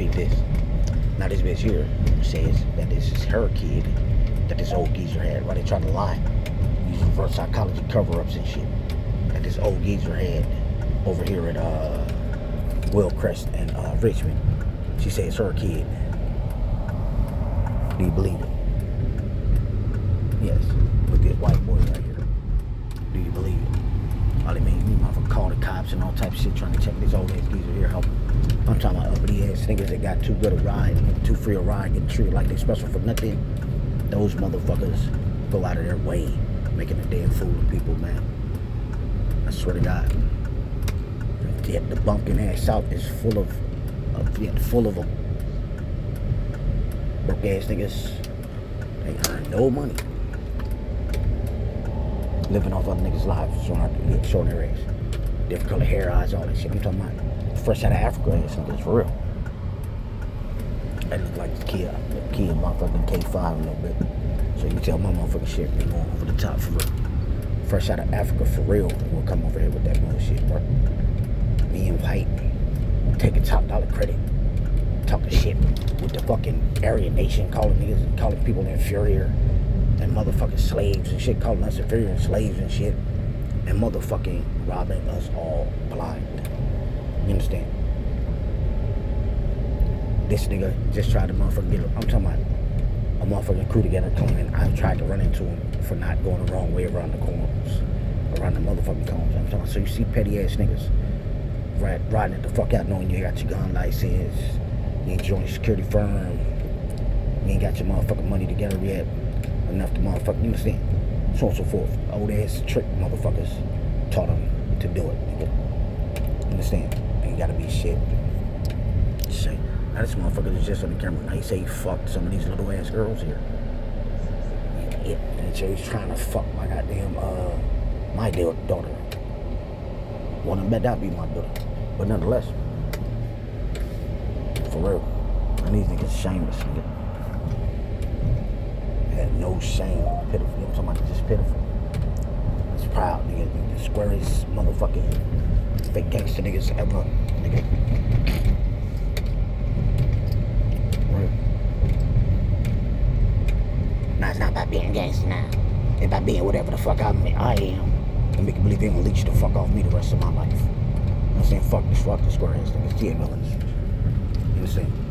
peep this. Now this bitch here says that this is her kid that this old geezer had. Why they trying to lie? Using reverse psychology cover-ups and shit. That this old geezer had over here at uh, Wilcrest and uh, Richmond. She says her kid. Do you believe it? Yes. Look at white boy right here. Do you believe they mean, you motherfucker call the cops and all type of shit trying to check this old ass geezer here help. I'm talking about uppity ass niggas that got too good a ride, too free a ride, getting treated like they special for nothing. Those motherfuckers go out of their way, making a damn fool of people, man. I swear to God. Yet the bumpkin ass South is full of, of yet full of them. Broke ass niggas. They earn no money. Living off other niggas' lives, showing, showing their ass. Different color hair, eyes, all that shit. I'm talking about fresh out of Africa ass niggas, for real. I look like the kid, the Kia motherfucking K5 a little bit. So you tell my motherfucking shit going over the top for real. Fresh out of Africa for real. We'll come over here with that bullshit, bro. Me and White taking top dollar credit. Talking shit with the fucking Aryan Nation, calling niggas, calling people inferior. And motherfucking slaves and shit, calling us inferior slaves and shit. And motherfucking robbing us all blind. You understand? This nigga just tried to motherfucking get, I'm talking about a motherfucking crew together cleaning. I tried to run into him for not going the wrong way around the corners. Around the motherfucking corners. I'm talking so you see petty ass niggas right, riding it the fuck out knowing you got your gun license, you ain't joined a security firm, you ain't got your motherfucking money together yet, enough to motherfucking, you understand? So on and so forth. Old ass trick motherfuckers taught them to do it. Understand? Ain't gotta be shit. Shit. Now this motherfucker is just on the camera. Now he say he fucked some of these little ass girls here. Yeah, and so he's trying to fuck my goddamn, uh, my daughter. Wanna bet that be my daughter. But nonetheless, for real, I need to get shameless, nigga. Had no shame, pitiful. You know what I'm about? Just pitiful. It's proud, nigga. The squarest motherfucking fake gangster niggas ever, nigga. Real. Now it's not about being gangster now. It's about being whatever the fuck I, I am. And make you believe they gonna leech the fuck off me the rest of my life. You know I'm saying fuck this, fuck the square ass T.A. Millers. You understand?